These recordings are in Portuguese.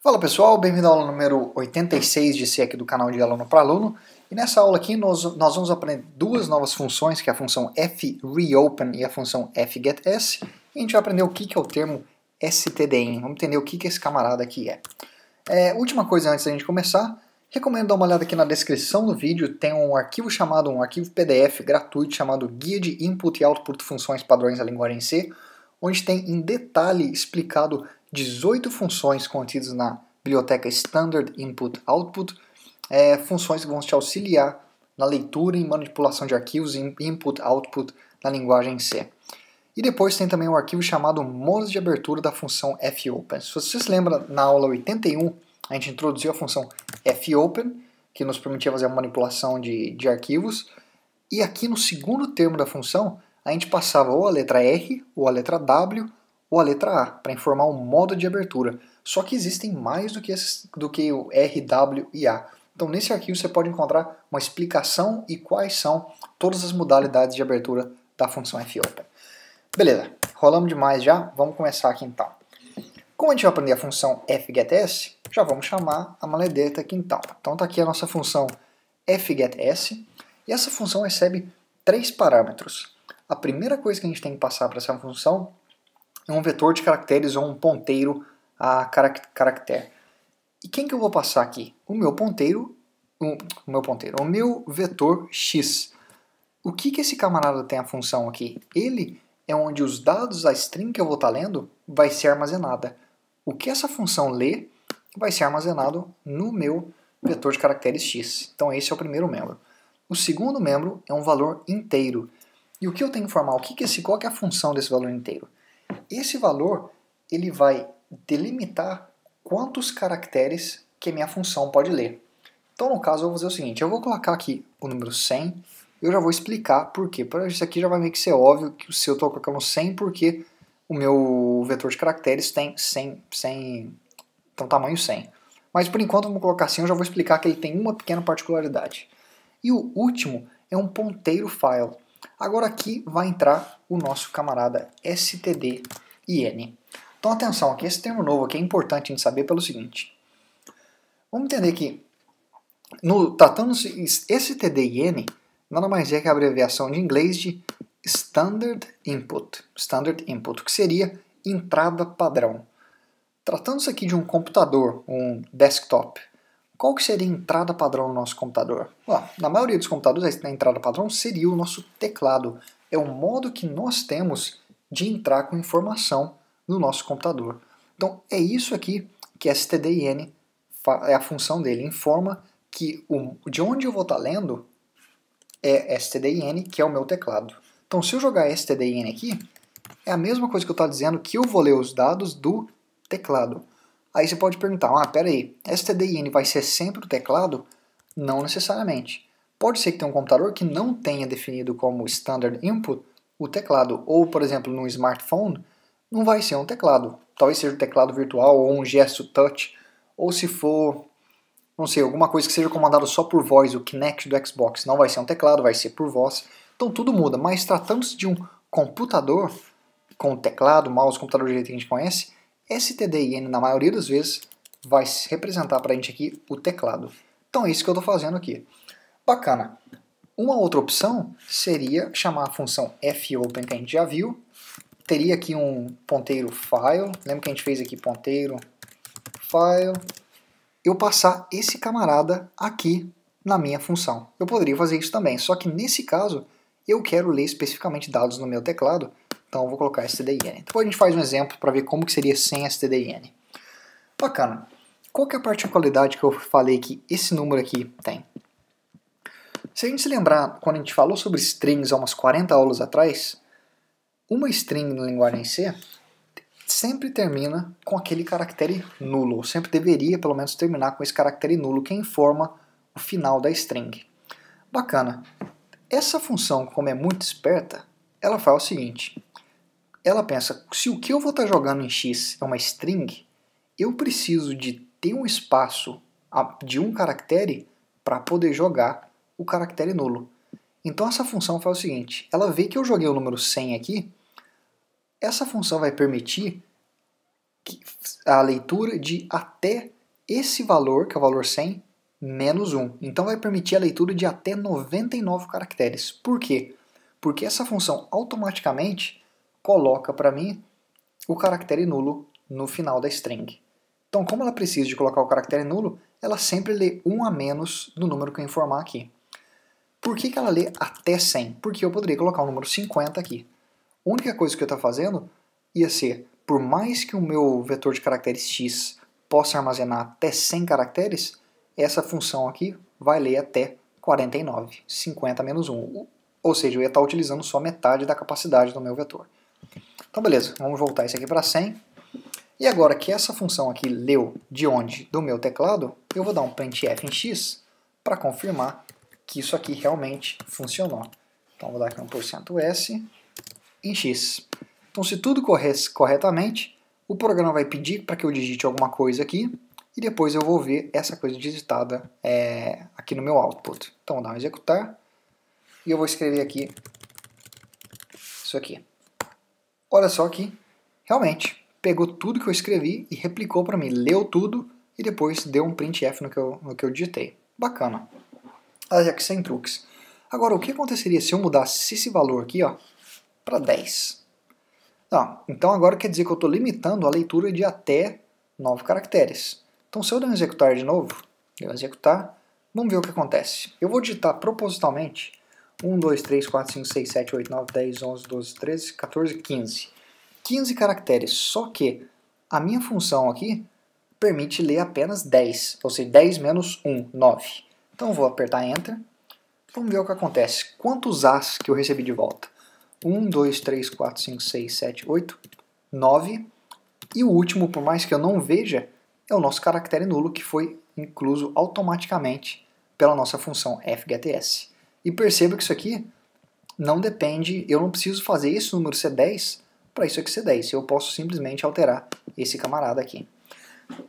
Fala pessoal, bem-vindo à aula número 86 de C aqui do canal de Aluno para Aluno. E nessa aula aqui nós, nós vamos aprender duas novas funções, que é a função fReopen e a função fGetS. E a gente vai aprender o que, que é o termo stdin, vamos entender o que, que esse camarada aqui é. é. Última coisa antes da gente começar, recomendo dar uma olhada aqui na descrição do vídeo, tem um arquivo chamado, um arquivo PDF gratuito chamado Guia de Input e Output Funções Padrões da Linguagem C, onde tem em detalhe explicado 18 funções contidas na biblioteca Standard Input Output, é, funções que vão te auxiliar na leitura e manipulação de arquivos em Input Output na linguagem C. E depois tem também um arquivo chamado modos de abertura da função fopen. Se você se lembra, na aula 81, a gente introduziu a função fopen, que nos permitia fazer a manipulação de, de arquivos. E aqui no segundo termo da função, a gente passava ou a letra R ou a letra W ou a letra A, para informar o modo de abertura. Só que existem mais do que, esses, do que o R, W e A. Então nesse arquivo você pode encontrar uma explicação e quais são todas as modalidades de abertura da função fopen. Beleza, rolamos demais já, vamos começar aqui então. Como a gente vai aprender a função fgetS, já vamos chamar a maledeta aqui então. Então está aqui a nossa função fgetS, e essa função recebe três parâmetros. A primeira coisa que a gente tem que passar para essa função é um vetor de caracteres ou um ponteiro a caractere. E quem que eu vou passar aqui? O meu ponteiro, o, meu ponteiro, o meu vetor x. O que que esse camarada tem a função aqui? Ele é onde os dados da string que eu vou estar lendo vai ser armazenada. O que essa função lê vai ser armazenado no meu vetor de caracteres x. Então esse é o primeiro membro. O segundo membro é um valor inteiro. E o que eu tenho que informar? O que que esse, qual que é a função desse valor inteiro? Esse valor ele vai delimitar quantos caracteres que a minha função pode ler. Então, no caso, eu vou fazer o seguinte, eu vou colocar aqui o número 100, eu já vou explicar por quê. Para isso aqui já vai meio que ser óbvio que se eu estou colocando 100, porque o meu vetor de caracteres tem 100, 100 então tamanho 100. Mas por enquanto vamos colocar assim, eu já vou explicar que ele tem uma pequena particularidade. E o último é um ponteiro file. Agora aqui vai entrar o nosso camarada stdin. Então atenção, aqui esse termo novo aqui é importante a gente saber pelo seguinte. Vamos entender que no tratando-se stdin nada mais é que a abreviação de inglês de Standard Input, Standard Input, que seria entrada padrão. Tratando-se aqui de um computador, um desktop, qual que seria a entrada padrão no nosso computador? na maioria dos computadores, a entrada padrão seria o nosso teclado. É o modo que nós temos de entrar com informação no nosso computador. Então, é isso aqui que stdin é a função dele. Informa que o, de onde eu vou estar lendo é stdin, que é o meu teclado. Então, se eu jogar stdin aqui, é a mesma coisa que eu estou dizendo que eu vou ler os dados do teclado. Aí você pode perguntar, ah, peraí, stdin vai ser sempre o teclado? Não necessariamente. Pode ser que tenha um computador que não tenha definido como standard input o teclado, ou por exemplo no smartphone, não vai ser um teclado. Talvez seja um teclado virtual ou um gesto touch, ou se for, não sei, alguma coisa que seja comandado só por voz, o Kinect do Xbox, não vai ser um teclado, vai ser por voz. Então tudo muda, mas tratando-se de um computador com teclado, mouse, computador do jeito que a gente conhece, stdin, na maioria das vezes, vai representar para a gente aqui o teclado. Então é isso que eu estou fazendo aqui. Bacana. Uma outra opção seria chamar a função fopen que a gente já viu. Teria aqui um ponteiro file. Lembra que a gente fez aqui ponteiro file. Eu passar esse camarada aqui na minha função. Eu poderia fazer isso também, só que nesse caso eu quero ler especificamente dados no meu teclado então eu vou colocar stdin. Depois a gente faz um exemplo para ver como que seria sem stdin. Bacana. Qual que é a particularidade que eu falei que esse número aqui tem? Se a gente se lembrar, quando a gente falou sobre strings há umas 40 aulas atrás, uma string na linguagem C sempre termina com aquele caractere nulo, ou sempre deveria pelo menos terminar com esse caractere nulo que informa o final da string. Bacana. Essa função, como é muito esperta, ela faz o seguinte: ela pensa, se o que eu vou estar jogando em x é uma string, eu preciso de ter um espaço de um caractere para poder jogar o caractere nulo. Então essa função faz o seguinte, ela vê que eu joguei o número 100 aqui, essa função vai permitir a leitura de até esse valor, que é o valor 100, menos 1. Então vai permitir a leitura de até 99 caracteres. Por quê? Porque essa função automaticamente coloca para mim o caractere nulo no final da string. Então, como ela precisa de colocar o caractere nulo, ela sempre lê 1 a menos do número que eu informar aqui. Por que, que ela lê até 100? Porque eu poderia colocar o número 50 aqui. A única coisa que eu estou fazendo ia ser, por mais que o meu vetor de caracteres x possa armazenar até 100 caracteres, essa função aqui vai ler até 49, 50 menos 1. Ou seja, eu ia estar utilizando só metade da capacidade do meu vetor. Então beleza, vamos voltar isso aqui para 100. E agora que essa função aqui leu de onde? Do meu teclado, eu vou dar um printf em x para confirmar que isso aqui realmente funcionou. Então vou dar aqui um %s em x. Então se tudo correr corretamente, o programa vai pedir para que eu digite alguma coisa aqui e depois eu vou ver essa coisa digitada é, aqui no meu output. Então vou dar um executar e eu vou escrever aqui isso aqui. Olha só que realmente pegou tudo que eu escrevi e replicou para mim, leu tudo e depois deu um printf no que eu, no que eu digitei. Bacana. Ajax sem truques. Agora, o que aconteceria se eu mudasse esse valor aqui para 10? Não, então agora quer dizer que eu estou limitando a leitura de até 9 caracteres. Então se eu um executar de novo, eu executar, vamos ver o que acontece. Eu vou digitar propositalmente 1, 2, 3, 4, 5, 6, 7, 8, 9, 10, 11, 12, 13, 14, 15. 15 caracteres, só que a minha função aqui permite ler apenas 10, ou seja, 10 menos 1, 9. Então vou apertar Enter, vamos ver o que acontece. Quantos As que eu recebi de volta? 1, 2, 3, 4, 5, 6, 7, 8, 9. E o último, por mais que eu não veja, é o nosso caractere nulo que foi incluso automaticamente pela nossa função fgets. E perceba que isso aqui não depende, eu não preciso fazer esse número ser 10 para isso aqui ser 10. Eu posso simplesmente alterar esse camarada aqui.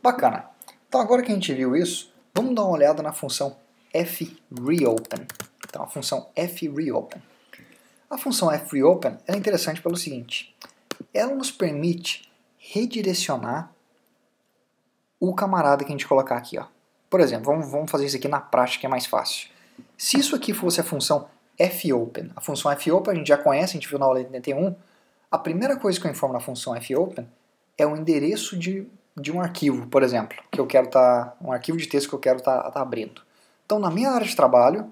Bacana. Então agora que a gente viu isso, vamos dar uma olhada na função freopen. Então a função freopen. A função freopen é interessante pelo seguinte, ela nos permite redirecionar o camarada que a gente colocar aqui. Ó. Por exemplo, vamos, vamos fazer isso aqui na prática, que é mais fácil. Se isso aqui fosse a função fopen, a função fopen a gente já conhece, a gente viu na aula 81, a primeira coisa que eu informo na função fopen é o endereço de, de um arquivo, por exemplo, que eu quero tá, um arquivo de texto que eu quero estar tá, tá abrindo. Então, na minha área de trabalho,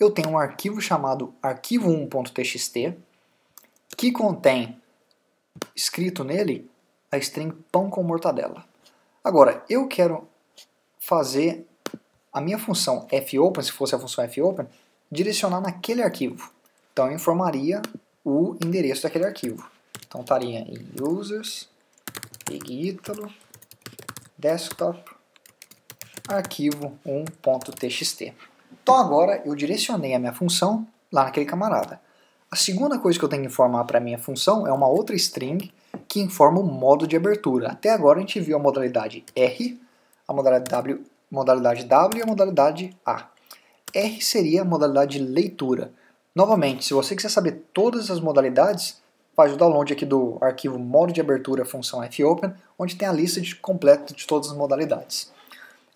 eu tenho um arquivo chamado arquivo1.txt que contém escrito nele a string pão com mortadela. Agora, eu quero fazer a minha função fopen, se fosse a função fopen, direcionar naquele arquivo. Então eu informaria o endereço daquele arquivo. Então estaria em users, big desktop, arquivo 1.txt. Então agora eu direcionei a minha função lá naquele camarada. A segunda coisa que eu tenho que informar para a minha função é uma outra string que informa o modo de abertura. Até agora a gente viu a modalidade R, a modalidade W, modalidade W e a modalidade A. R seria a modalidade de leitura. Novamente, se você quiser saber todas as modalidades, faz o download aqui do arquivo modo de abertura função fopen, onde tem a lista de, completa de todas as modalidades.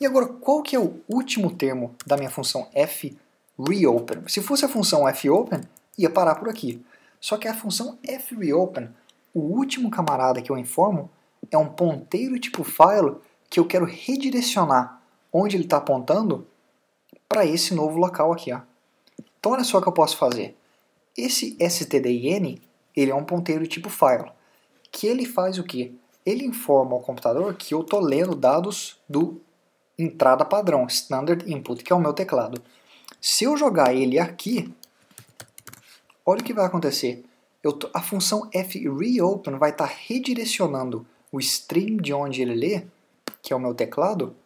E agora, qual que é o último termo da minha função freopen? Se fosse a função fopen, ia parar por aqui. Só que a função freopen o último camarada que eu informo é um ponteiro tipo file que eu quero redirecionar onde ele está apontando para esse novo local aqui. Ó. Então olha só o que eu posso fazer. Esse stdin ele é um ponteiro tipo file, que ele faz o que? Ele informa ao computador que eu estou lendo dados do entrada padrão, standard input, que é o meu teclado. Se eu jogar ele aqui, olha o que vai acontecer eu, a função freopen vai estar tá redirecionando o stream de onde ele lê, que é o meu teclado,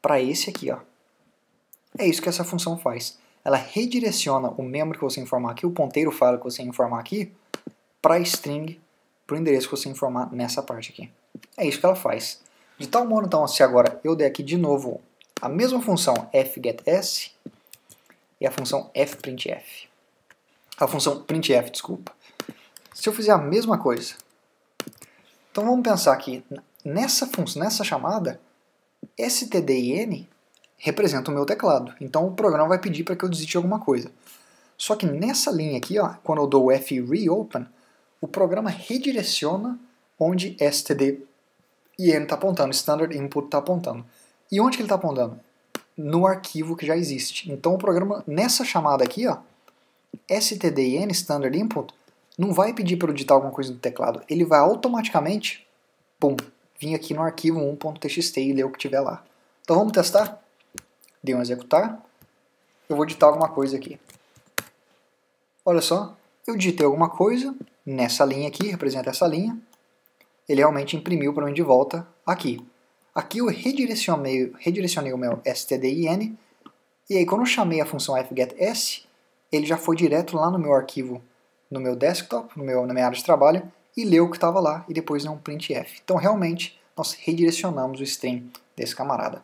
para esse aqui. Ó. É isso que essa função faz. Ela redireciona o membro que você informar aqui, o ponteiro file que você informar aqui, para a string, para o endereço que você informar nessa parte aqui. É isso que ela faz. De tal modo, então, se agora eu der aqui de novo a mesma função fgetS e a função fprintf. A função printf, desculpa. Se eu fizer a mesma coisa, então vamos pensar aqui, nessa função, nessa chamada, stdin representa o meu teclado. Então o programa vai pedir para que eu digite alguma coisa. Só que nessa linha aqui, ó, quando eu dou o f reopen, o programa redireciona onde stdin está apontando, standard input está apontando. E onde que ele está apontando? No arquivo que já existe. Então o programa, nessa chamada aqui, ó, stdin, standard input, não vai pedir para eu digitar alguma coisa no teclado. Ele vai automaticamente, pum, vir aqui no arquivo 1.txt e ler o que tiver lá. Então vamos testar? Dei um executar. Eu vou digitar alguma coisa aqui. Olha só, eu digitei alguma coisa nessa linha aqui, representa essa linha. Ele realmente imprimiu para mim de volta aqui. Aqui eu redirecionei, redirecionei o meu stdin, e aí quando eu chamei a função fgetS, ele já foi direto lá no meu arquivo, no meu desktop, no meu, na minha área de trabalho, e leu o que estava lá, e depois deu um printf. Então realmente nós redirecionamos o string desse camarada.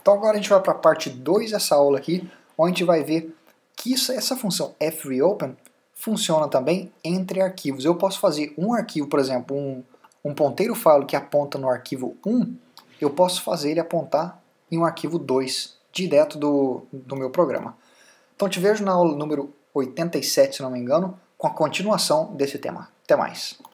Então agora a gente vai para a parte 2 dessa aula aqui, onde a gente vai ver que isso, essa função freopen funciona também entre arquivos. Eu posso fazer um arquivo, por exemplo, um, um ponteiro file que aponta no arquivo 1, eu posso fazer ele apontar em um arquivo 2, direto do, do meu programa. Então te vejo na aula número 87, se não me engano, com a continuação desse tema. Até mais!